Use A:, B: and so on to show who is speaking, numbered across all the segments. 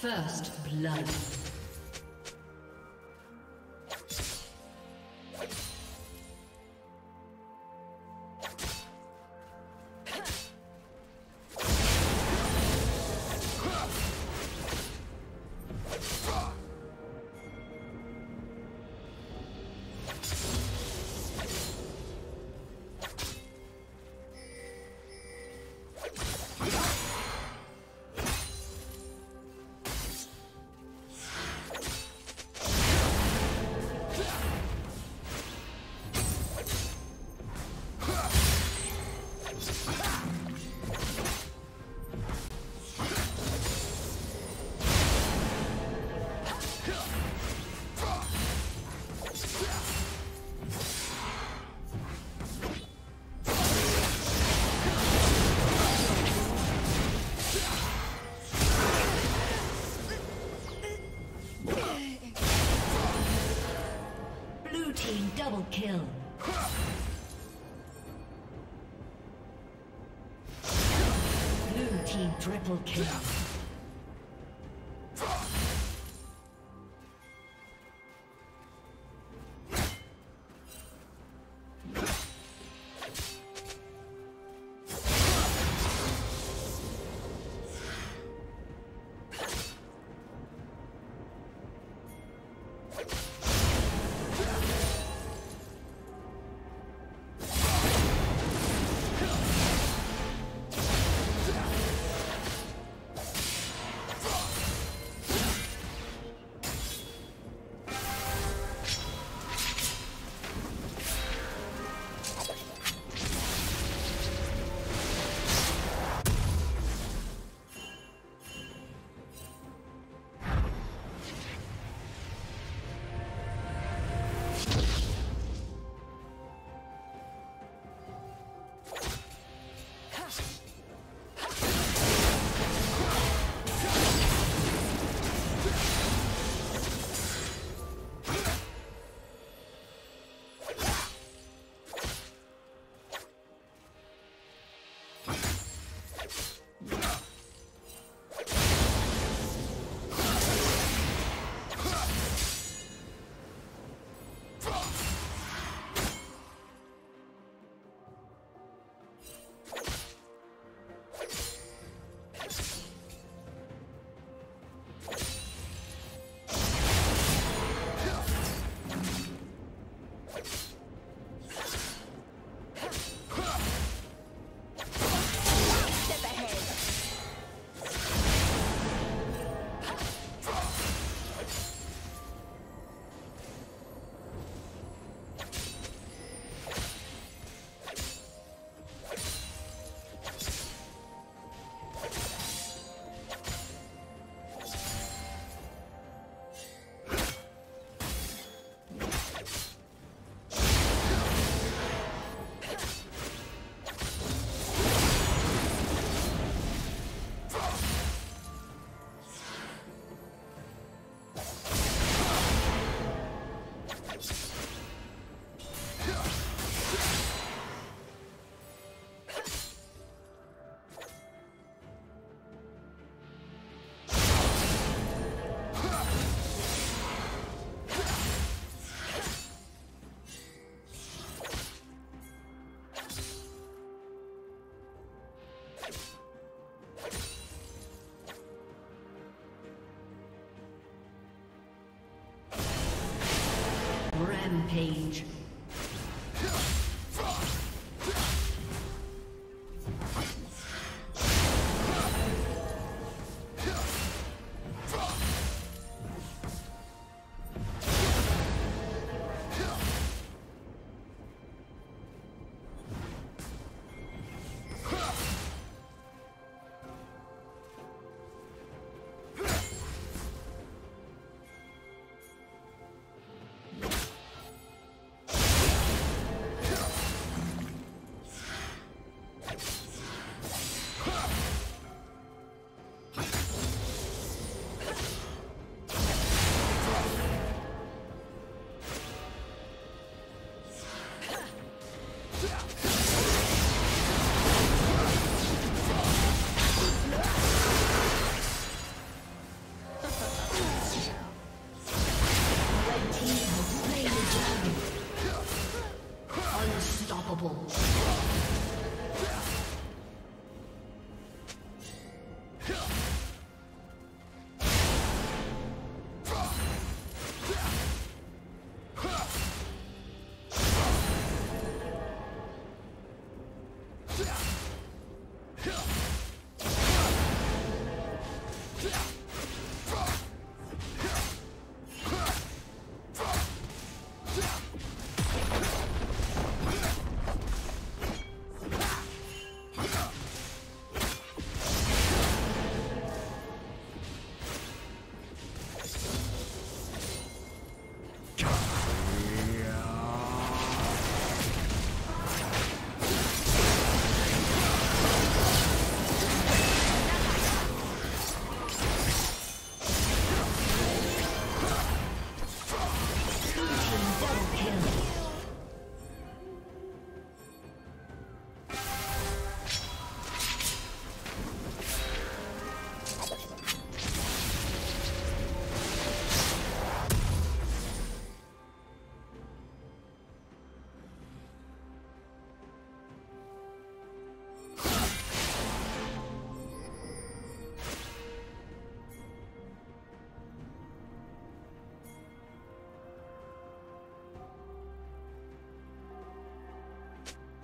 A: First blood. Triple kill.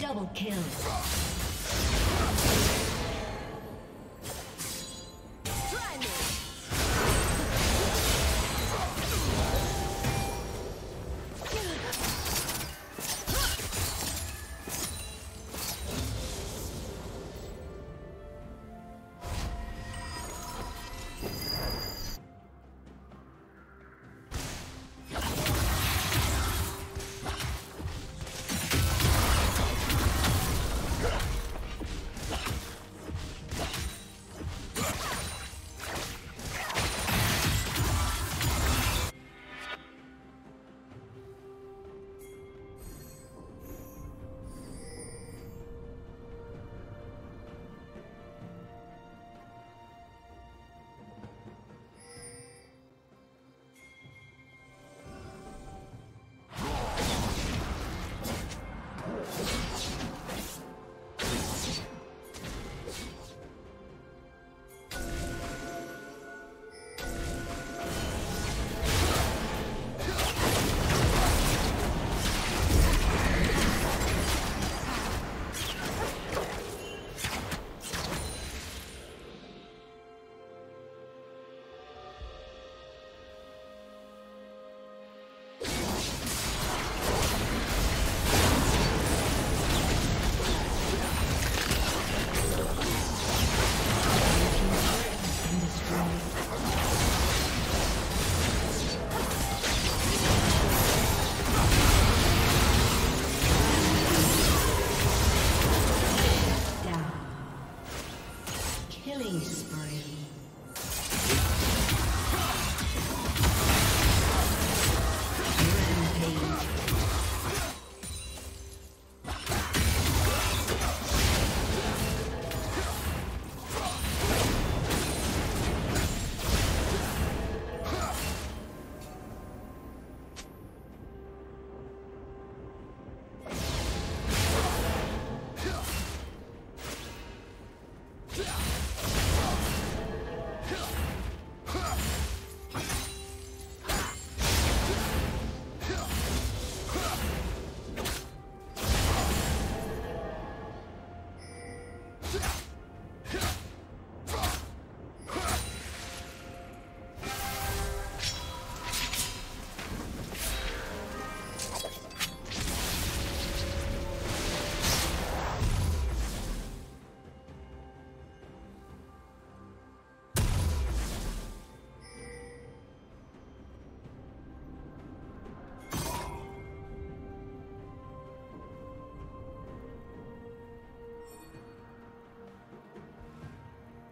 A: Double kill.